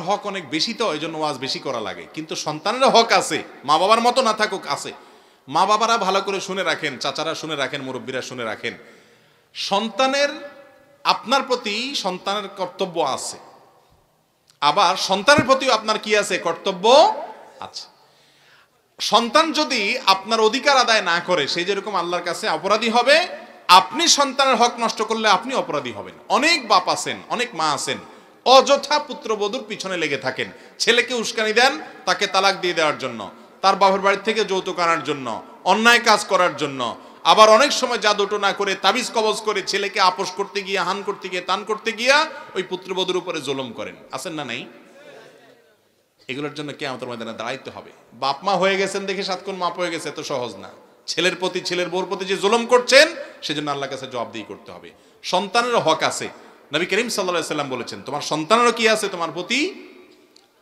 হক অনেক বেশি তো এই জন্য ওয়াজ বেশি করা লাগে। কিন্তু সন্তানেরও হক আছে, মা বাবার মতো না থাকুক, আছে। মা বাবারা ভালো করে শুনে রাখেন, চাচারা শুনে রাখেন, মুরব্বীরা শুনে রাখেন। সন্তানের, আপনার প্রতি সন্তানের কর্তব্য আছে। আবার সন্তানের প্রতিও আপনার কি আছে? কর্তব্য আছে। সন্তান যদি আপনার অধিকার আদায় না করে, সে যেরকম আল্লাহর কাছে অপরাধী হবে, আপনি সন্তানের হক নষ্ট করলে আপনি অপরাধী হবেন। অনেক বাপ আছেন, অনেক মা আছেন। অযথা পুত্রবধূর পিছনে লেগে থাকেন। ছেলেকে উস্কানি দেন, তাকে তালাক দিয়ে দেওয়ার জন্য, তার বাবার বাড়ি থেকে যৌতুক আনার জন্য, অন্যায় কাজ করার জন্য। আবার অনেক সময় জাদুটো না করে, তাবিজ কবজ করে ছেলেকে আপোষ করতে গিয়ে, হান করতে গিয়ে তান করতে গিয়া ওই পুত্রবধূর উপরে জুলুম করেন। আছেন না নাই? এগুলোর জন্য কে আমাদের ময়দানে দাঁড়াইতে হবে। বাপ মা হয়ে গেছেন দেখে সাতক্ষণ মাপ হয়ে গেছে তো সহজ না। ছেলের প্রতি, ছেলের বউর প্রতি যে জুলুম করছেন, সেজন্য আল্লাহর কাছে জবাবদিহি করতে হবে। সন্তানেরও হক আছে নবী করিম সাল্লাহ সাল্লাম বলেছেন, তোমার সন্তানেরও কি আছে? তোমার প্রতি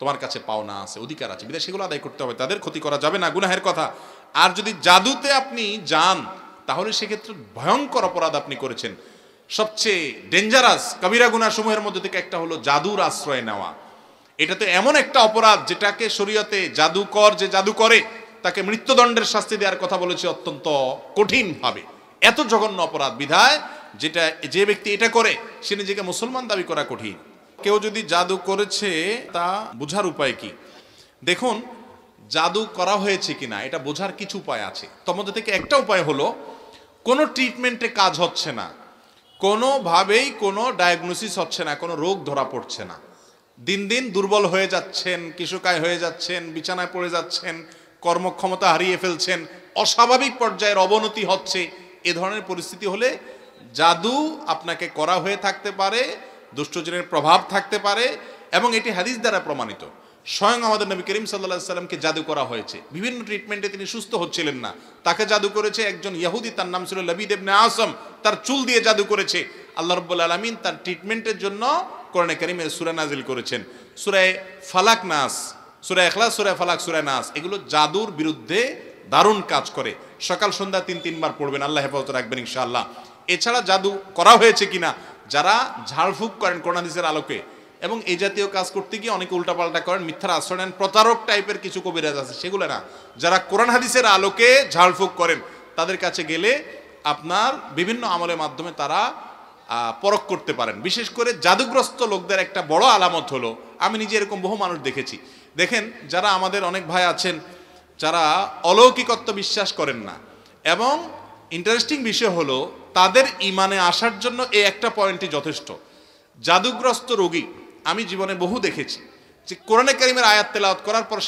তোমার কাছে পাওনা আছে, অধিকার আছে। বিধায় সেগুলো আদায় করতে হবে, তাদের ক্ষতি করা যাবে না, গুনাহের কথা। আর যদি জাদুতে আপনি যান, তাহলে সেক্ষেত্রে ভয়ঙ্কর অপরাধ আপনি করেছেন। সবচেয়ে ডেঞ্জারাস কবিরা গুনা সমূহের মধ্যে থেকে একটা হলো জাদুর আশ্রয় নেওয়া। এটা তো এমন একটা অপরাধ যেটাকে শরীয়তে জাদুকর যে জাদু করে, তাকে মৃত্যুদণ্ডের শাস্তি দেওয়ার কথা বলেছে অত্যন্ত কঠিনভাবে। এত জঘন্য অপরাধ বিধায় যেটা যে ব্যক্তি এটা করে, সে নিজেকে মুসলমান দাবি করা কঠিন। কেউ যদি জাদু করেছে, তা বোঝার উপায় কি? দেখুন, জাদু করা হয়েছে কিনা, এটা বোঝার কিছু উপায় আছে। মধ্যে থেকে একটা উপায় হলো, কোনো ট্রিটমেন্টে কাজ হচ্ছে না। কোনোভাবেই কোনো ডায়াগনোসিস হচ্ছে না, কোনো রোগ ধরা পড়ছে না। দিন দিন দুর্বল হয়ে যাচ্ছেন কিশোকায় হয়ে যাচ্ছেন, বিছানায় পড়ে যাচ্ছেন, কর্মক্ষমতা হারিয়ে ফেলছেন, অস্বাভাবিক পর্যায়ের অবনতি হচ্ছে, এ ধরনের পরিস্থিতি হলে জাদু আপনাকে করা হয়ে থাকতে পারে, দুষ্টজনের প্রভাব থাকতে পারে, এবং এটি হাদিস দ্বারা প্রমাণিত। স্বয়ং আমাদের নবী করিম সাল্লাহ সাল্লামকে জাদু করা হয়েছে। বিভিন্ন ট্রিটমেন্টে তিনি সুস্থ হচ্ছিলেন না। তাকে জাদু করেছে একজন ইয়াহুদি, তার নাম ছিল লবিদ আসম। তার চুল দিয়ে জাদু করেছে। আল্লাহ রব্বুল আলমিন তার ট্রিটমেন্টের জন্য কোরআনে করিমের সুরা নাজিল করেছেন। সুরায় ফালাক নাস সুরায় এখলাস সুরায় ফালাক সুরায় নাস, এগুলো জাদুর বিরুদ্ধে দারুণ কাজ করে। সকাল, সন্ধ্যা তিন, তিনবার পড়বেন। আল্লাহ হেফাজত রাখবেন ইনশাআল্লাহ। এছাড়া জাদু করা হয়েছে কিনা, যারা ঝাড়ফুঁক করেন কোরআনিসের আলোকে, এবং এই জাতীয় কাজ করতে গিয়ে অনেকে উল্টাপাল্টা করেন, মিথ্যার আশ্রয় নেন, প্রতারক টাইপের কিছু কবিরাজ আছে, সেগুলো না। যারা কোরআন হাদিসের আলোকে ঝাড়ফুঁক করেন, তাদের কাছে গেলে আপনার বিভিন্ন আমলের মাধ্যমে তারা পরখ করতে পারেন। বিশেষ করে জাদুগ্রস্ত লোকদের একটা বড় আলামত হলো, আমি নিজে এরকম বহু মানুষ দেখেছি। দেখেন, যারা আমাদের অনেক ভাই আছেন, যারা অলৌকিকত্ব বিশ্বাস করেন না, এবং ইন্টারেস্টিং বিষয় হলো, তাদের ইমানে আসার জন্য এই একটা পয়েন্টই যথেষ্ট। জাদুগ্রস্ত রোগী, আমি জীবনে বহু দেখেছি যে কোরআনে কারিমের আয়াত তেলাওয়াত করার পর